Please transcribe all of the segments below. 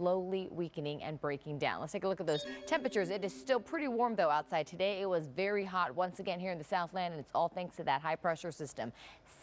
slowly weakening and breaking down. Let's take a look at those temperatures. It is still pretty warm though outside today. It was very hot once again here in the Southland, and it's all thanks to that high pressure system.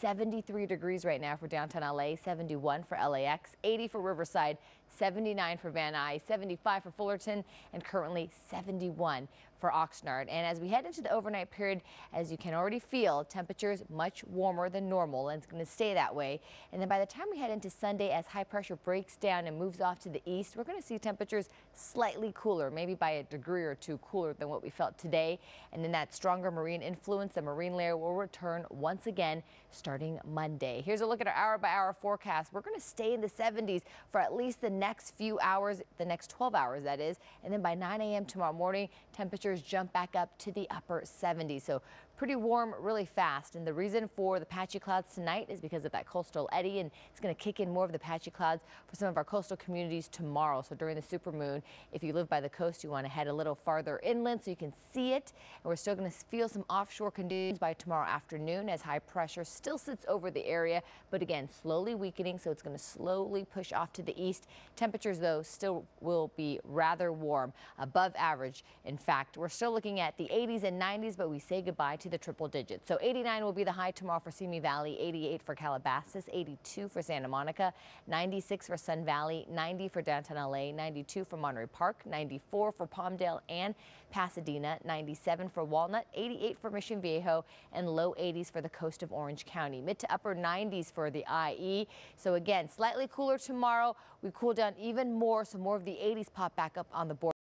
73 degrees right now for downtown LA, 71 for LAX, 80 for Riverside, 79 for Van Nuys, 75 for Fullerton, and currently 71 for Oxnard. And as we head into the overnight period, as you can already feel, temperatures much warmer than normal, and it's going to stay that way. And then by the time we head into Sunday, as high pressure breaks down and moves off to the east, we're going to see temperatures slightly cooler, maybe by a degree or two cooler than what we felt today. And then that stronger marine influence, the marine layer will return once again starting Monday. Here's a look at our hour by hour forecast. We're going to stay in the 70s for at least the next few hours, the next 12 hours, that is. And then by 9 a.m. tomorrow morning, temperatures jump back up to the upper 70s. So pretty warm really fast. And the reason for the patchy clouds tonight is because of that coastal eddy, and it's going to kick in more of the patchy clouds for some of our coastal communities tomorrow. So during the supermoon, if you live by the coast, you want to head a little farther inland so you can see it. And we're still going to feel some offshore conditions by tomorrow afternoon as high pressure still sits over the area, but again, slowly weakening. So it's going to slowly push off to the east. Temperatures, though, still will be rather warm, above average. In fact, we're still looking at the 80s and 90s, but we say goodbye to the triple digits. So 89 will be the high tomorrow for Simi Valley, 88 for Calabasas, 82 for Santa Monica, 96 for Sun Valley, 90 for downtown LA, 92 for Monterey Park, 94 for Palmdale and Pasadena, 97 for Walnut, 88 for Mission Viejo, and low 80s for the coast of Orange County. Mid to upper 90s for the IE. So again, slightly cooler tomorrow. We cool down even more, so more of the 80s pop back up on the board.